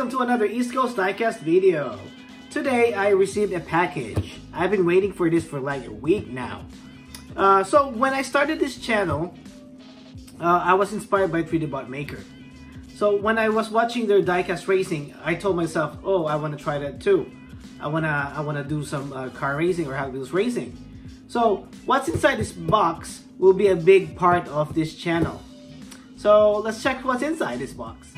welcome to another East Coast Diecast video. Today I received a package. I've been waiting for this for like a week now. Uh, so when I started this channel, uh, I was inspired by 3D Bot Maker. So when I was watching their diecast racing, I told myself, oh, I want to try that too. I wanna, I wanna do some uh, car racing or Hot Wheels racing. So what's inside this box will be a big part of this channel. So let's check what's inside this box.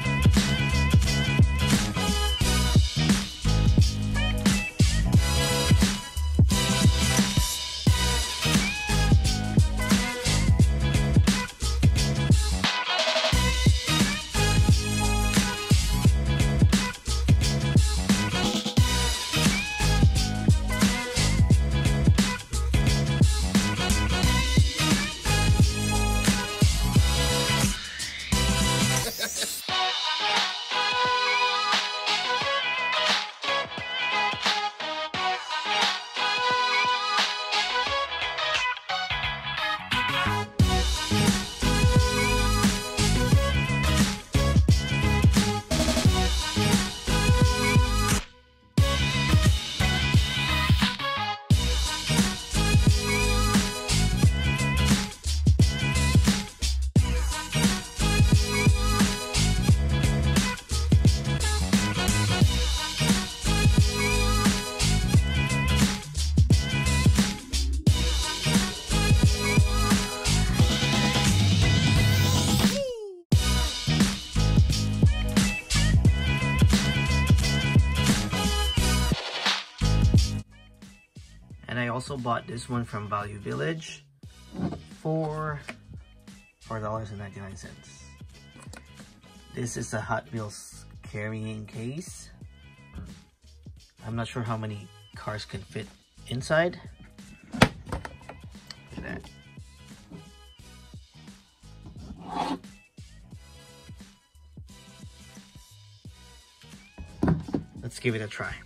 Also bought this one from Value Village for $4.99. This is a Hot Wheels carrying case. I'm not sure how many cars can fit inside. Look at that. Let's give it a try.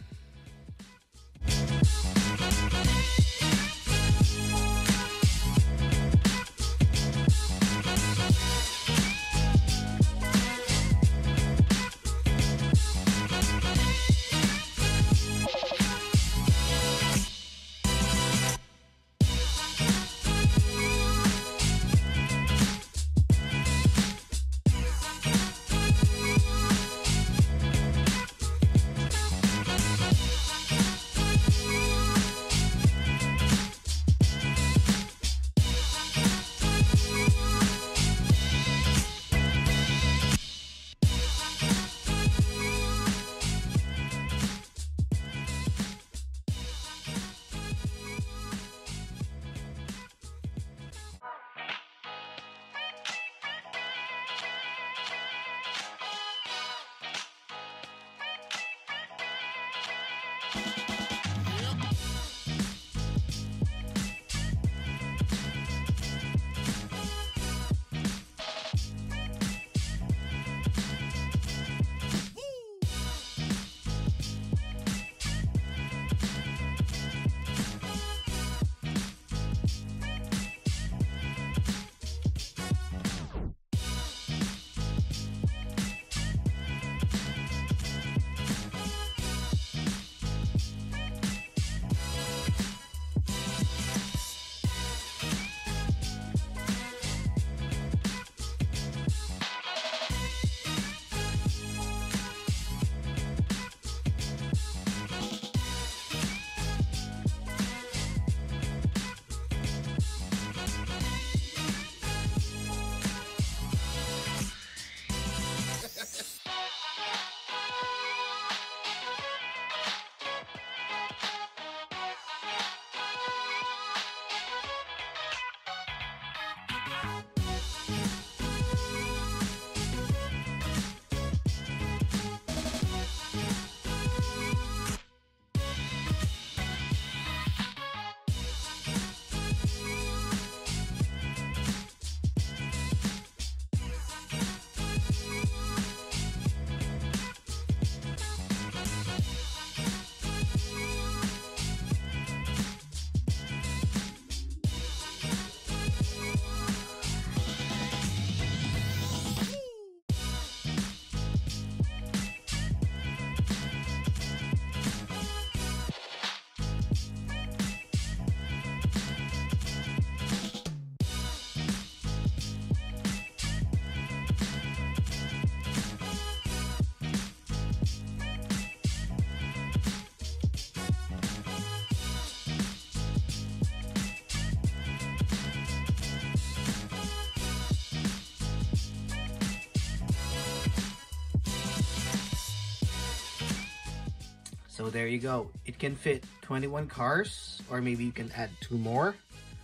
So there you go. It can fit 21 cars or maybe you can add two more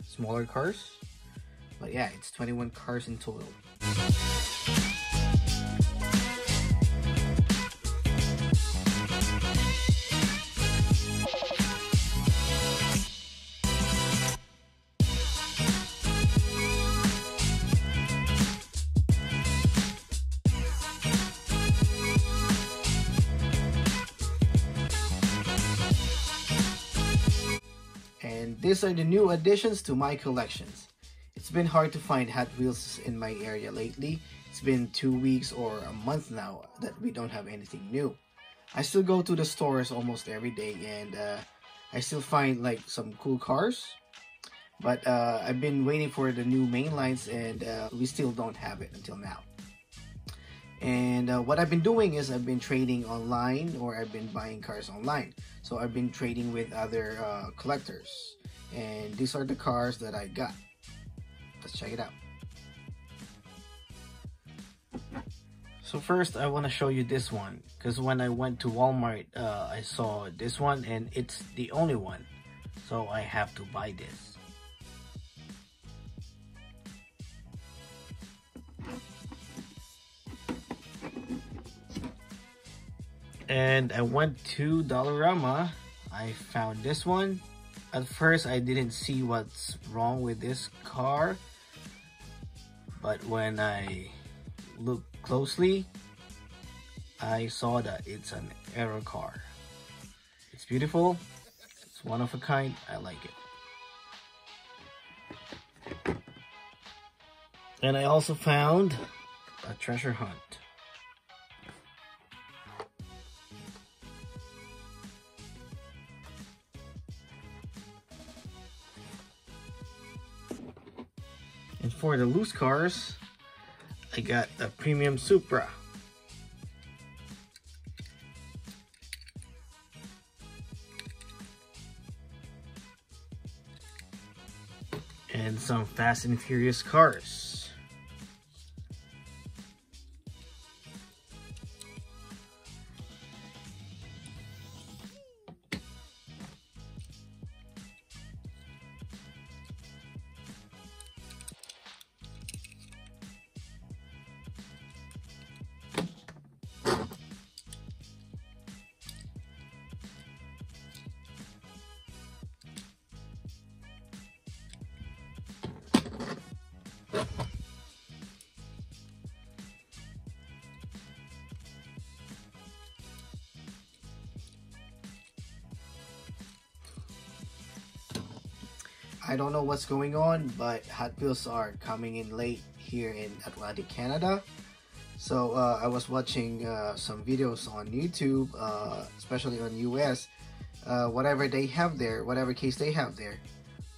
smaller cars. But yeah, it's 21 cars in total. These are the new additions to my collections. It's been hard to find Hot Wheels in my area lately. It's been two weeks or a month now that we don't have anything new. I still go to the stores almost every day and uh, I still find like some cool cars. But uh, I've been waiting for the new main lines and uh, we still don't have it until now. And uh, what I've been doing is I've been trading online or I've been buying cars online. So I've been trading with other uh, collectors. And these are the cars that I got. Let's check it out. So first I want to show you this one. Because when I went to Walmart, uh, I saw this one and it's the only one. So I have to buy this. and I went to Dollarama. I found this one. At first, I didn't see what's wrong with this car. But when I looked closely, I saw that it's an error car. It's beautiful. It's one of a kind. I like it. And I also found a treasure hunt. For the loose cars, I got the Premium Supra. And some Fast and Furious cars. I don't know what's going on, but Hot Wheels are coming in late here in Atlantic Canada. So uh, I was watching uh, some videos on YouTube, uh, especially on US. Uh, whatever they have there, whatever case they have there,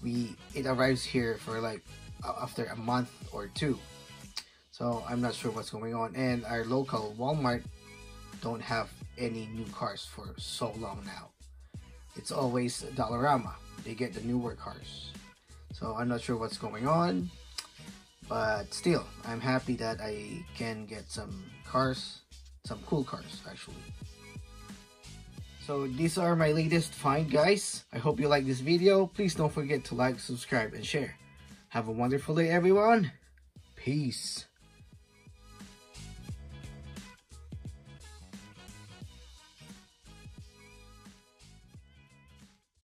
we it arrives here for like after a month or two. So I'm not sure what's going on. And our local Walmart don't have any new cars for so long now. It's always Dollarama. They get the newer cars. So I'm not sure what's going on. But still, I'm happy that I can get some cars, some cool cars actually. So these are my latest find guys. I hope you like this video. Please don't forget to like, subscribe, and share. Have a wonderful day everyone. Peace.